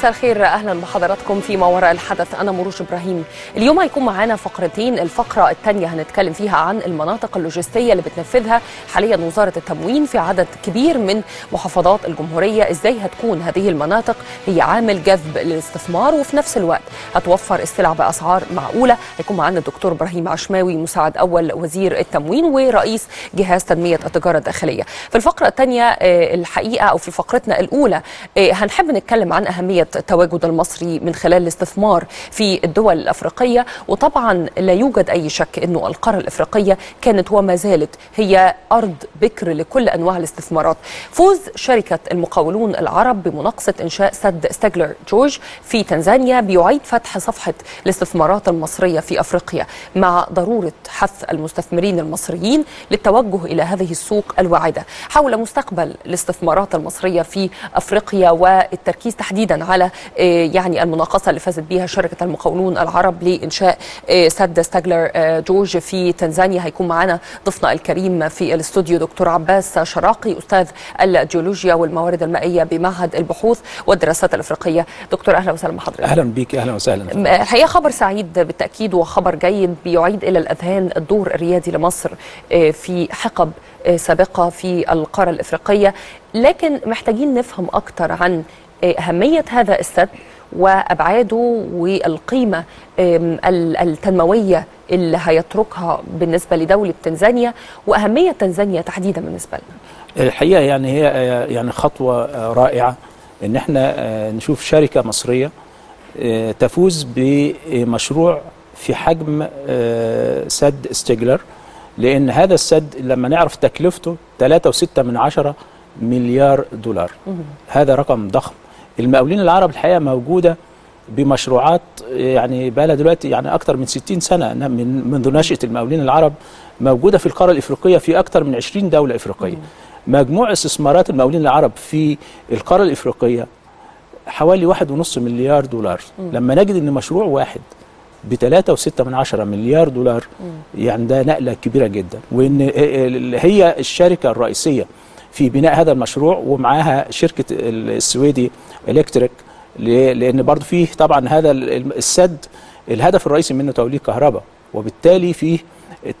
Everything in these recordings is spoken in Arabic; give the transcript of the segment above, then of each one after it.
مساء الخير. أهلا بحضراتكم في ما وراء الحدث. أنا مروج إبراهيم. اليوم هيكون معانا فقرتين الفقرة الثانية هنتكلم فيها عن المناطق اللوجستية اللي بتنفذها حاليا وزارة التموين في عدد كبير من محافظات الجمهورية. إزاي هتكون هذه المناطق هي عامل جذب للاستثمار وفي نفس الوقت هتوفر السلع بأسعار معقولة. هيكون معانا الدكتور إبراهيم عشماوي مساعد أول وزير التموين ورئيس جهاز تنمية التجارة الداخلية. في الفقرة الثانية الحقيقة أو في فقرتنا الأولى هنحب نتكلم عن أهمية التواجد المصري من خلال الاستثمار في الدول الأفريقية وطبعا لا يوجد أي شك إنه القارة الأفريقية كانت وما زالت هي أرض بكر لكل أنواع الاستثمارات. فوز شركة المقاولون العرب بمناقصة إنشاء سد ستاجلر جورج في تنزانيا بيعيد فتح صفحة الاستثمارات المصرية في أفريقيا مع ضرورة حث المستثمرين المصريين للتوجه إلى هذه السوق الواعدة حول مستقبل الاستثمارات المصرية في أفريقيا والتركيز تحديدا على يعني المناقصة اللي فازت بها شركة المقاولون العرب لإنشاء سد ستاجلر جورج في تنزانيا. هيكون معنا ضيفنا الكريم في الاستوديو دكتور عباس شراقي أستاذ الجيولوجيا والموارد المائية بمعهد البحوث والدراسات الإفريقية. دكتور أهلا وسهلا بحضرتك. أهلا بيك أهلا وسهلا. الحقيقة خبر سعيد بالتأكيد وخبر جيد بيعيد إلى الأذهان الدور الريادي لمصر في حقب سابقة في القارة الإفريقية. لكن محتاجين نفهم أكثر عن أهمية هذا السد وأبعاده والقيمة التنموية اللي هيتركها بالنسبة لدولة تنزانيا وأهمية تنزانيا تحديدا بالنسبة لنا. الحقيقة يعني هي يعني خطوة رائعة إن إحنا نشوف شركة مصرية تفوز بمشروع في حجم سد ستيجلر لأن هذا السد لما نعرف تكلفته 3.6 من عشرة مليار دولار. هذا رقم ضخم. المقاولين العرب الحقيقة موجودة بمشروعات يعني بقى لها دلوقتي يعني أكثر من 60 سنة من منذ نشاه المقاولين العرب موجودة في القارة الإفريقية في أكثر من 20 دولة إفريقية. مجموع استثمارات المقاولين العرب في القارة الإفريقية حوالي واحد ونص مليار دولار. لما نجد إن مشروع واحد ب 3.6 من عشرة مليار دولار يعني ده نقلة كبيرة جدا. وإن هي الشركة الرئيسية في بناء هذا المشروع ومعاها شركة السويدي الكتريك لأن برضه فيه طبعا هذا السد الهدف الرئيسي منه توليد كهرباء وبالتالي فيه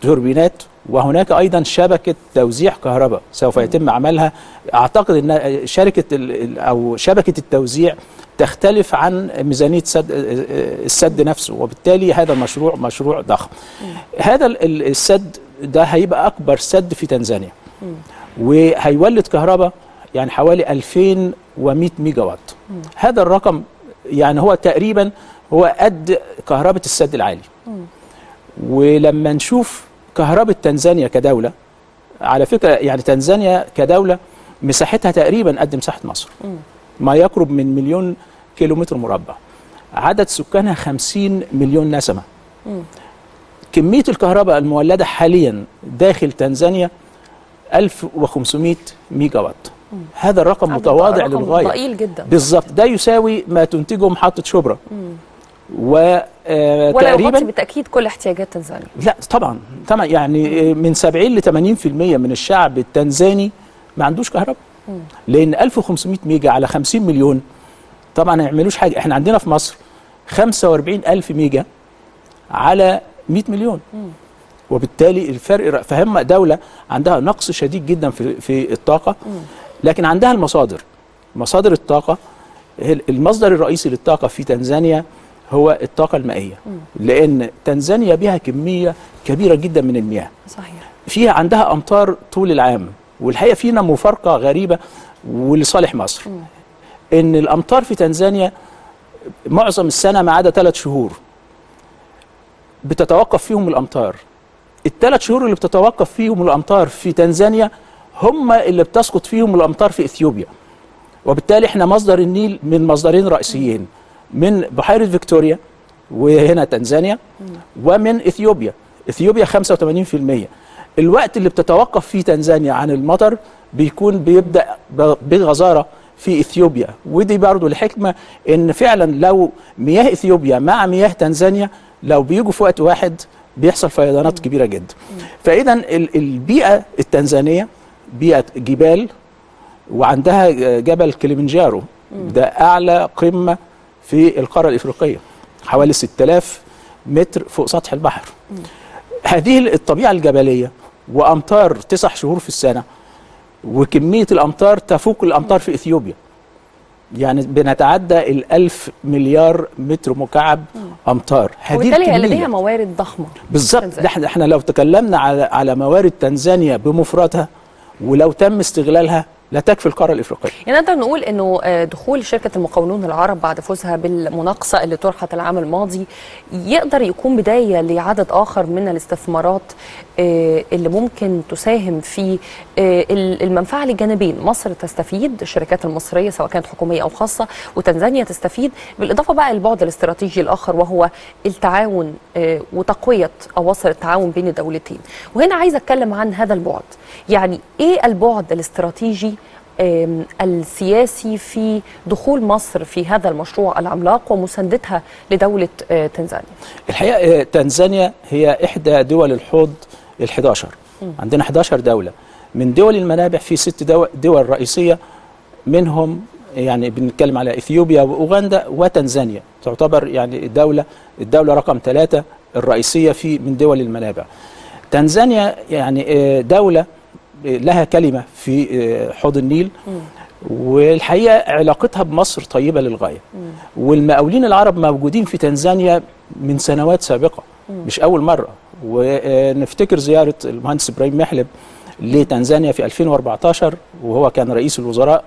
توربينات وهناك أيضا شبكة توزيع كهرباء سوف يتم عملها. أعتقد إن شركة أو شبكة التوزيع تختلف عن ميزانية سد السد نفسه وبالتالي هذا المشروع مشروع ضخم. هذا السد ده هيبقى أكبر سد في تنزانيا. وهيولد كهرباء يعني حوالي 2100 ميجا وات مم. هذا الرقم يعني هو تقريبا هو قد كهرباء السد العالي مم. ولما نشوف كهرباء تنزانيا كدولة على فكرة يعني تنزانيا كدولة مساحتها تقريبا قد مساحة مصر مم. ما يقرب من مليون كيلومتر مربع عدد سكانها 50 مليون نسمة مم. كمية الكهرباء المولدة حاليا داخل تنزانيا 1500 ميجا وات. هذا الرقم متواضع للغاية. ضئيل جدا. بالظبط ده يساوي ما تنتجه محطة شبرا. و آه ولا يغطي بالتأكيد كل احتياجات تنزانيا لا طبعا. طبعا يعني من 70 ل 80% من الشعب التنزاني ما عندوش كهرباء. لأن 1500 ميجا على 50 مليون طبعا ما يعملوش حاجة. إحنا عندنا في مصر 45000 ميجا على 100 مليون. وبالتالي الفرق فهم دولة عندها نقص شديد جدا في في الطاقة لكن عندها المصادر. مصادر الطاقة المصدر الرئيسي للطاقة في تنزانيا هو الطاقة المائية. لأن تنزانيا بها كمية كبيرة جدا من المياه. صحيح. فيها عندها أمطار طول العام والحقيقة فينا مفارقة غريبة ولصالح مصر. إن الأمطار في تنزانيا معظم السنة ما عدا ثلاث شهور بتتوقف فيهم الأمطار. الثلاث شهور اللي بتتوقف فيهم الأمطار في تنزانيا هم اللي بتسقط فيهم الأمطار في إثيوبيا. وبالتالي إحنا مصدر النيل من مصدرين رئيسيين من بحيرة فيكتوريا وهنا تنزانيا ومن إثيوبيا. إثيوبيا 85% الوقت اللي بتتوقف فيه تنزانيا عن المطر بيكون بيبدأ بغزارة في إثيوبيا. ودي برضو الحكمة إن فعلا لو مياه إثيوبيا مع مياه تنزانيا لو بيجوا في وقت واحد بيحصل فيضانات كبيرة جدا. فاذا البيئة التنزانية بيئة جبال وعندها جبل كليمنجارو. ده أعلى قمة في القارة الإفريقية حوالي 6000 متر فوق سطح البحر. هذه الطبيعة الجبلية وأمطار تسع شهور في السنة وكمية الأمطار تفوق الأمطار في إثيوبيا. يعني بنتعدى الألف مليار متر مكعب أمطار هذه وبالتالي هي. لديها موارد ضخمة. بالظبط. إحنا لو تكلمنا على على موارد تنزانيا بمفردها ولو تم استغلالها لا تكفي القارة الإفريقية. يعني نقدر نقول إنه آه، دخول شركة المقاولون العرب بعد فوزها بالمناقصة اللي طرحت العام الماضي يقدر يكون بداية لعدد آخر من الاستثمارات آه، اللي ممكن تساهم في آه، ال- المنفعة للجانبين، مصر تستفيد الشركات المصرية سواء كانت حكومية أو خاصة وتنزانيا تستفيد. بالإضافة بقى للبعد الاستراتيجي الآخر وهو التعاون وتقوية أواصر التعاون بين الدولتين. وهنا عايزه أتكلم عن هذا البعد، يعني إيه البعد الاستراتيجي السياسي في دخول مصر في هذا المشروع العملاق ومساندتها لدولة آه، تنزانيا. الحقيقة آه، تنزانيا هي إحدى دول الحوض ال11 عندنا 11 دولة. من دول المنابع في ست دول, رئيسية منهم يعني بنتكلم على إثيوبيا وأوغندا وتنزانيا. تعتبر يعني الدولة الدولة رقم ثلاثة الرئيسية في من دول المنابع. تنزانيا يعني آه، دولة آه، لها كلمة في آه، حوض النيل. والحقيقة علاقتها بمصر طيبة للغاية. والمقاولين العرب موجودين في تنزانيا من سنوات سابقة مش أول مرة. ونفتكر زيارة المهندس إبراهيم محلب لتنزانيا في 2014 وهو كان رئيس الوزراء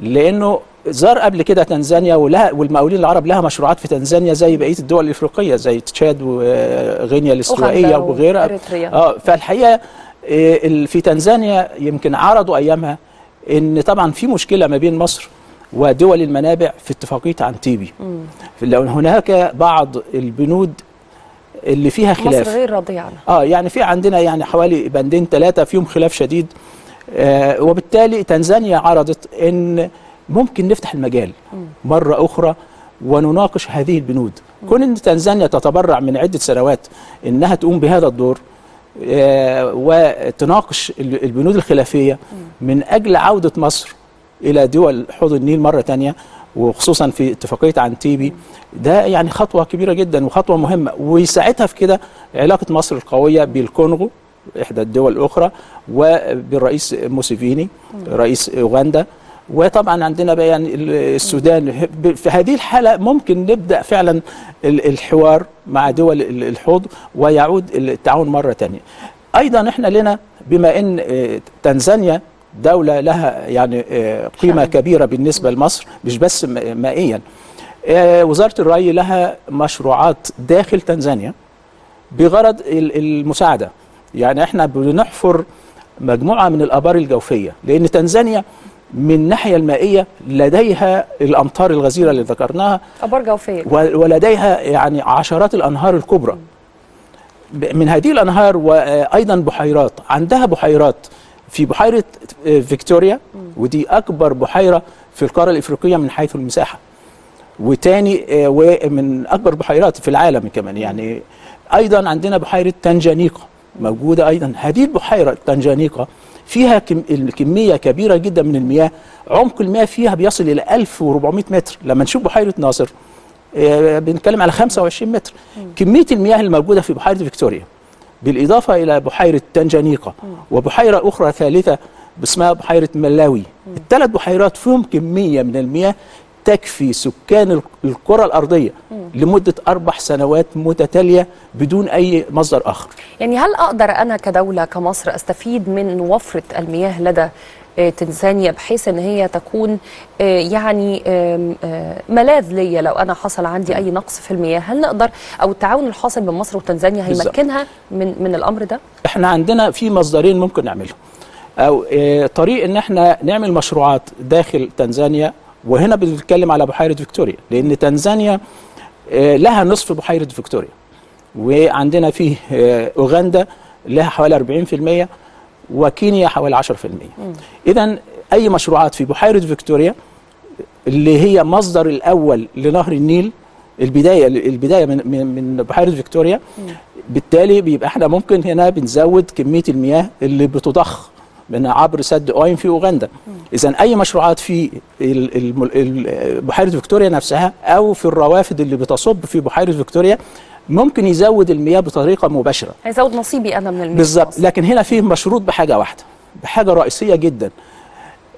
لأنه زار قبل كده تنزانيا ولها والمقاولين العرب لها مشروعات في تنزانيا زي بقية الدول الإفريقية زي تشاد وغينيا الأستوائية وغيرها. آه فالحقيقة ال- في تنزانيا يمكن عرضوا أيامها إن طبعا في مشكلة ما بين مصر ودول المنابع في اتفاقية عن-تيبي لو هناك بعض البنود اللي فيها خلاف. مصر غير راضية عنها. آه يعني في عندنا يعني حوالي بندين ثلاثة فيهم خلاف شديد. آه وبالتالي تنزانيا عرضت إن ممكن نفتح المجال مرة أخرى ونناقش هذه البنود. كون إن تنزانيا تتبرع من عدة سنوات إنها تقوم بهذا الدور وتناقش ال- البنود الخلافية من أجل عودة مصر إلى دول حوض النيل مرة تانية وخصوصا في اتفاقية عن تيبي ده يعني خطوة كبيرة جدا وخطوة مهمة. ويساعدها في كده علاقة مصر القوية بالكونغو إحدى الدول الأخرى وبالرئيس موسيفيني رئيس أوغندا. وطبعا عندنا بقى يعني ال- السودان. في هذه الحالة ممكن نبدأ فعلا ال- الحوار مع دول ال- الحوض ويعود التعاون مرة ثانية أيضا إحنا لنا بما إن آه، تنزانيا دولة لها يعني آه، قيمة. كبيرة بالنسبة لمصر مش بس مائيا. آه، وزارة الري لها مشروعات داخل تنزانيا بغرض ال- المساعدة. يعني إحنا بنحفر مجموعة من الآبار الجوفية لأن تنزانيا من الناحية المائية لديها الأمطار الغزيرة اللي ذكرناها أبار جوفية ولديها يعني عشرات الأنهار الكبرى. من هذه الأنهار وأيضا بحيرات. عندها بحيرات في بحيرة آه، فيكتوريا ودي أكبر بحيرة في القارة الإفريقية من حيث المساحة. وتاني آه، ومن أكبر بحيرات في العالم كمان. يعني أيضا عندنا بحيرة تنجانيقا موجودة أيضا. هذه البحيرة التنجانيقا فيها كم الكمية كبيرة جدا من المياه. عمق المياه فيها بيصل إلى 1400 متر. لما نشوف بحيرة ناصر آه، بنتكلم على 25 متر. كمية المياه الموجودة في بحيرة فيكتوريا بالإضافة إلى بحيرة تنجانيقا وبحيرة أخرى ثالثة اسمها بحيرة ملاوي. الثلاث بحيرات فيهم كمية من المياه تكفي سكان ال- الكرة الأرضية لمدة أربع سنوات متتالية بدون أي مصدر آخر. يعني هل أقدر أنا كدولة كمصر أستفيد من وفرة المياه لدى آه، تنزانيا بحيث إن هي تكون آه، يعني آه، ملاذ ليا لو أنا حصل عندي أي نقص في المياه؟ هل نقدر أو التعاون الحاصل بين مصر وتنزانيا. هيمكنها من من الأمر ده؟ إحنا عندنا في مصدرين ممكن نعملهم. أو طريق إن إحنا نعمل مشروعات داخل تنزانيا وهنا بنتكلم على بحيرة فيكتوريا لأن تنزانيا آه لها نصف بحيرة فيكتوريا. وعندنا فيه آه أوغندا لها حوالي 40% وكينيا حوالي 10% اذا أي مشروعات في بحيرة فيكتوريا اللي هي مصدر الأول لنهر النيل البداية البداية من من من بحيرة فيكتوريا بالتالي بيبقى إحنا ممكن هنا بنزود كمية المياه اللي بتضخ من عبر سد أوين في أوغندا. اذا أي مشروعات في بحيرة فيكتوريا نفسها أو في الروافد اللي بتصب في بحيرة فيكتوريا ممكن يزود المياه بطريقة مباشرة. هيزود نصيبي أنا من المياه. بالظبط. لكن هنا فيه مشروط بحاجة واحدة بحاجة رئيسية جدا.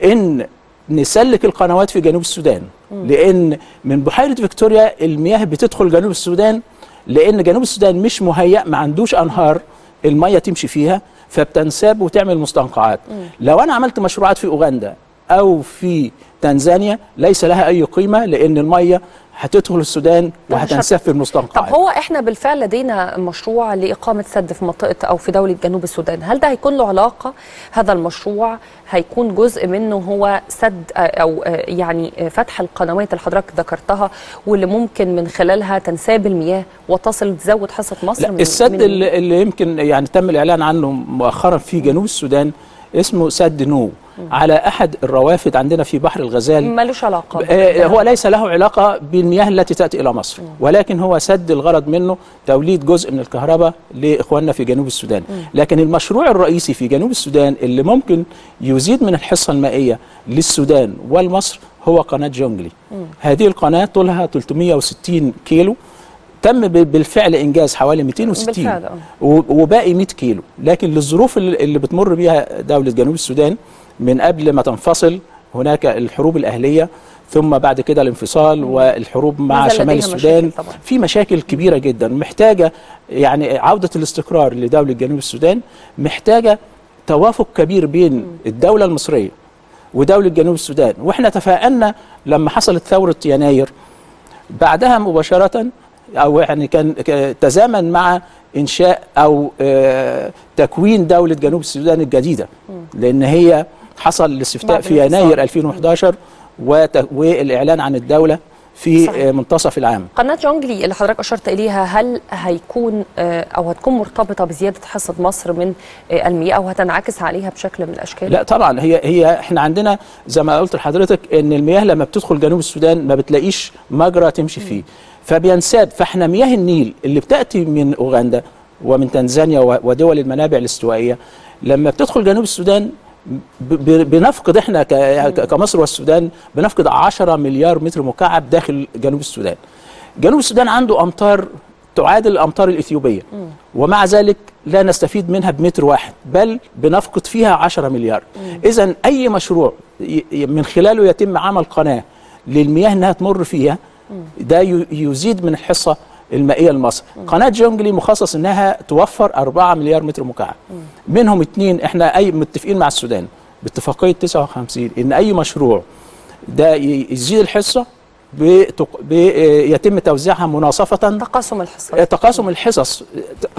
إن نسلك القنوات في جنوب السودان لأن من بحيرة فيكتوريا المياه بتدخل جنوب السودان لأن جنوب السودان مش مهيأ ما عندوش أنهار الميه تمشي فيها. فبتنساب وتعمل مستنقعات. لو أنا عملت مشروعات في أوغندا أو في تنزانيا ليس لها أي قيمة لأن المية هتدخل السودان وهتنساب في المستنقعات طب هو إحنا بالفعل لدينا مشروع لإقامة سد في منطقة أو في دولة جنوب السودان. هل ده هيكون له علاقة؟ هذا المشروع هيكون جزء منه هو سد آه، أو آه، يعني آه، فتح القنوات اللي حضرتك ذكرتها واللي ممكن من خلالها تنساب المياه وتصل تزود حصة مصر لا من السد من اللي, اللي يمكن يعني تم الإعلان عنه مؤخرا في جنوب السودان اسمه سد نو. على أحد الروافد عندنا في بحر الغزال. ملوش علاقة. آه، هو ليس له علاقة بالمياه التي تأتي إلى مصر ولكن هو سد الغرض منه توليد جزء من الكهرباء لإخواننا في جنوب السودان. لكن المشروع الرئيسي في جنوب السودان اللي ممكن يزيد من الحصة المائية للسودان والمصر هو قناة جونجلي. هذه القناة طولها 360 كيلو. تم بالفعل إنجاز حوالي 260 بالفعل، آه. وباقي 100 كيلو. لكن للظروف اللي بتمر بيها دولة جنوب السودان من قبل ما تنفصل هناك الحروب الأهلية ثم بعد كده الانفصال والحروب مع شمال السودان. في مشاكل كبيرة جدا. محتاجة يعني عودة الاستقرار لدولة جنوب السودان. محتاجة توافق كبير بين الدولة المصرية ودولة جنوب السودان. وإحنا تفائلنا لما حصلت ثورة يناير. بعدها مباشرة أو يعني كان تزامن مع إنشاء أو آه، تكوين دولة جنوب السودان الجديدة لأن هي حصل الاستفتاء في. يناير 2011 وت- والإعلان عن الدولة في صحيح. آه، منتصف العام قناة جونجلي اللي حضرتك أشرت إليها هل هيكون آه، أو هتكون مرتبطة بزيادة حصة مصر من المياه أو هتنعكس عليها بشكل من الأشكال؟ لا طبعا هي هي إحنا عندنا زي ما قلت لحضرتك إن المياه لما بتدخل جنوب السودان ما بتلاقيش مجرى تمشي فيه فبينساب فاحنا مياه النيل اللي بتأتي من أوغندا ومن تنزانيا ودول المنابع الاستوائية لما بتدخل جنوب السودان بنفقد إحنا كمصر والسودان بنفقد 10 مليار متر مكعب داخل جنوب السودان. جنوب السودان عنده امطار تعادل الامطار الإثيوبية ومع ذلك لا نستفيد منها بمتر واحد بل بنفقد فيها 10 مليار. اذا أي مشروع من خلاله يتم عمل قناة للمياه إنها تمر فيها ده يزيد من الحصه المائية لمصر. قناة جونجلي مخصص إنها توفر 4 مليار متر مكعب. منهم اثنين إحنا أي متفقين مع السودان. باتفاقية 59 إن أي مشروع ده يزيد الحصة بتق... ب... يتم توزيعها مناصفة. تقاسم الحصة. تقاسم الحصص.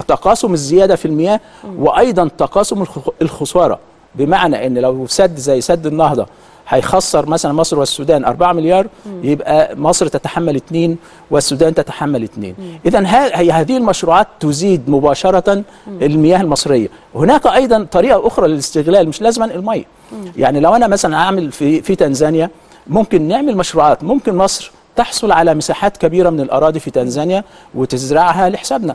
تقاسم الزيادة في المياه وأيضا تقاسم الخ- الخسارة. بمعنى إن لو سد زي سد النهضة هيخسر مثلا مصر والسودان 4 مليار يبقى مصر تتحمل 2 والسودان تتحمل 2 اذا هذه المشروعات تزيد مباشرة المياه المصرية. هناك أيضا طريقة أخرى للاستغلال مش لازما الميه يعني لو أنا مثلا أعمل في في تنزانيا ممكن نعمل مشروعات. ممكن مصر تحصل على مساحات كبيرة من الأراضي في تنزانيا وتزرعها لحسابنا.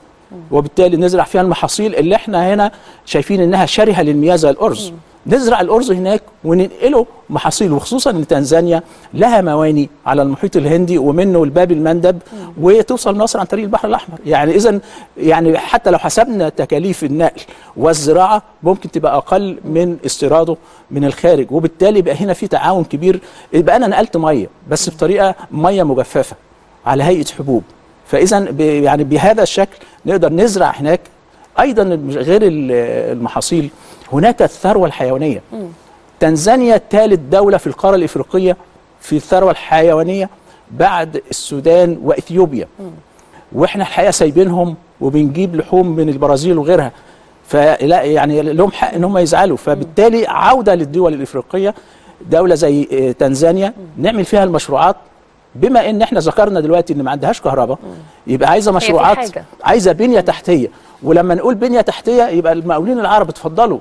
وبالتالي نزرع فيها المحاصيل اللي إحنا هنا شايفين إنها شرهة للمياه زي الأرز. نزرع الأرز هناك وننقله محاصيل وخصوصا ان تنزانيا لها مواني على المحيط الهندي ومنه الباب المندب وتوصل مصر عن طريق البحر الأحمر. يعني اذا يعني حتى لو حسبنا تكاليف النقل والزراعة ممكن تبقى أقل من استيراده من الخارج وبالتالي يبقى هنا في تعاون كبير. يبقى أنا نقلت مية بس بطريقة مية مجففة على هيئة حبوب. فاذا يعني بهذا الشكل نقدر نزرع هناك. أيضا غير ال- المحاصيل هناك الثروة الحيوانية. تنزانيا ثالث دولة في القارة الإفريقية في الثروة الحيوانية بعد السودان وإثيوبيا. وإحنا الحقيقة سايبينهم وبنجيب لحوم من البرازيل وغيرها. فلا يعني لهم حق إن هم يزعلوا. فبالتالي عودة للدول الإفريقية دولة زي تنزانيا نعمل فيها المشروعات بما إن إحنا ذكرنا دلوقتي إن ما عندهاش كهرباء يبقى عايزة مشروعات. عايزة بنية تحتية. ولما نقول بنية تحتية يبقى المقاولين العرب اتفضلوا.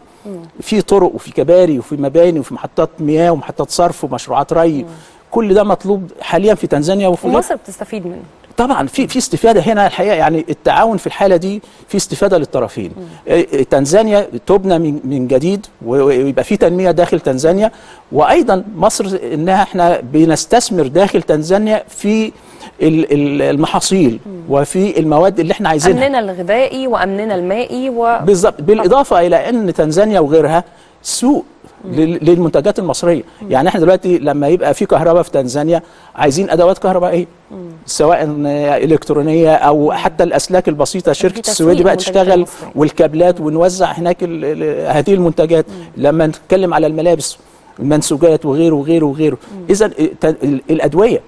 في طرق وفي كباري وفي مباني وفي محطات مياه ومحطات صرف ومشروعات ري. كل ده مطلوب حاليا في تنزانيا وفي. ومصر بتستفيد منه. طبعا في في استفادة هنا الحقيقة يعني التعاون في الحالة دي في استفادة للطرفين. إيه، تنزانيا تبنى من من جديد ويبقى في تنمية داخل تنزانيا. وأيضا مصر إنها إحنا بنستثمر داخل تنزانيا في ال- ال- المحاصيل وفي المواد اللي إحنا عايزينها. أمننا الغذائي وأمننا المائي و بالظبط بالإضافة إلى إن تنزانيا وغيرها سوق للمنتجات المصرية. يعني إحنا دلوقتي لما يبقى في كهرباء في تنزانيا عايزين أدوات كهربائية سواء إلكترونية أو حتى الأسلاك البسيطة. شركة السويدي بقى تشتغل. والكابلات ونوزع هناك هذه المنتجات. لما نتكلم على الملابس المنسوجات وغيره وغيره وغيره. اذا الأدوية.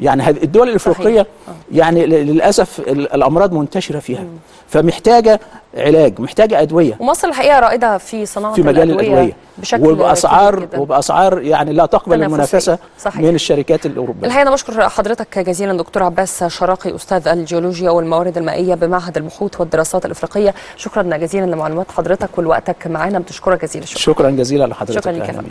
يعني الدول الأفريقية يعني ل- للأسف ال- الأمراض منتشرة فيها. فمحتاجة علاج محتاجة أدوية. ومصر الحقيقة رائدة في صناعة في مجال الأدوية بشكل كبير وباسعار. وبأسعار يعني لا تقبل. المنافسة صحيح. من الشركات الأوروبية. الحقيقة أنا بشكر حضرتك جزيلا دكتور عباس شراقي أستاذ الجيولوجيا والموارد المائية بمعهد المحيط والدراسات الأفريقية. شكرا جزيلا لمعلومات حضرتك ولوقتك معانا بتشكرك جزيلا. الشكر شكرا جزيلا لحضرتك شكرا لك